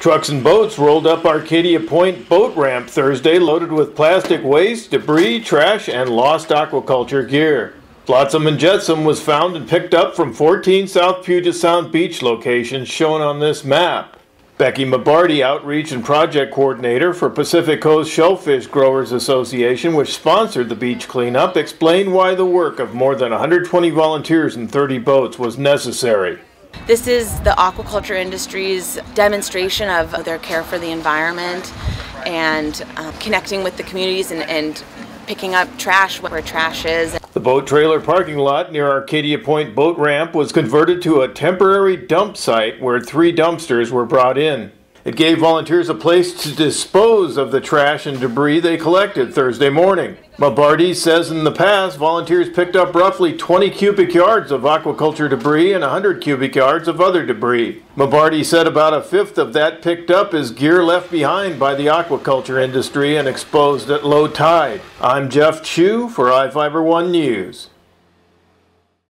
Trucks and boats rolled up Arcadia Point boat ramp Thursday loaded with plastic waste, debris, trash, and lost aquaculture gear. Flotsam and Jetsam was found and picked up from 14 South Puget Sound beach locations shown on this map. Becky Mabardy, Outreach and Project Coordinator for Pacific Coast Shellfish Growers Association, which sponsored the beach cleanup, explained why the work of more than 120 volunteers and 30 boats was necessary. This is the aquaculture industry's demonstration of their care for the environment and uh, connecting with the communities and, and picking up trash where trash is. The boat trailer parking lot near Arcadia Point boat ramp was converted to a temporary dump site where three dumpsters were brought in. It gave volunteers a place to dispose of the trash and debris they collected Thursday morning. Mabardy says in the past, volunteers picked up roughly 20 cubic yards of aquaculture debris and 100 cubic yards of other debris. Mabardy said about a fifth of that picked up is gear left behind by the aquaculture industry and exposed at low tide. I'm Jeff Chu for iFiber One News.